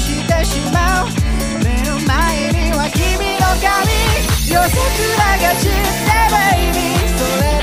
してしまう。目の前には君の髪。夜桜が散ってベイビーそれ